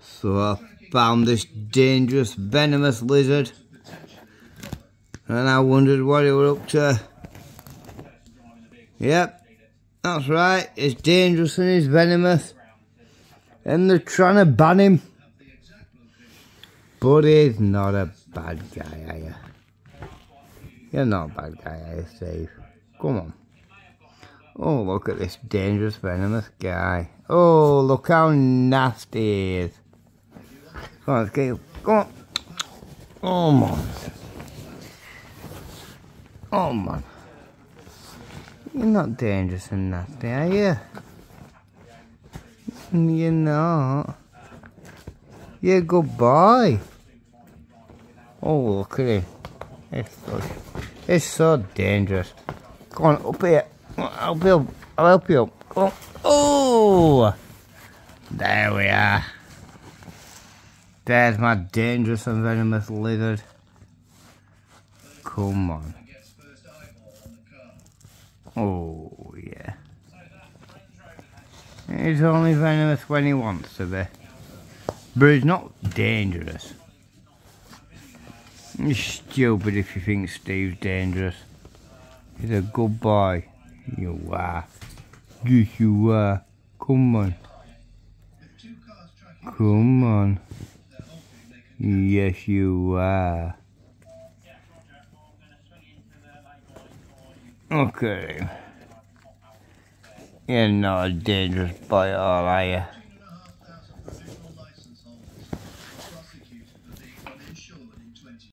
So I found this dangerous venomous lizard and I wondered what he were up to. Yep, that's right, it's dangerous and he's venomous and they're trying to ban him. But he's not a bad guy, are you? You're not a bad guy, are you, Steve? Come on. Oh, look at this dangerous, venomous guy. Oh, look how nasty he is. Come on, let's get. Come on. Oh, man. Oh, man. You're not dangerous and nasty, are you? You're not. You're a good boy. Oh, look at him. It's so, it's so dangerous. Come on, up here. I'll help, I'll help you. Oh! There we are. There's my dangerous and venomous lizard. Come on. Oh, yeah. He's only venomous when he wants to be. But he's not dangerous. You're stupid if you think Steve's dangerous. He's a good boy. You are. Yes, you are. Come on. Come on. Yes, you are. Okay. You're not a dangerous boy, are you?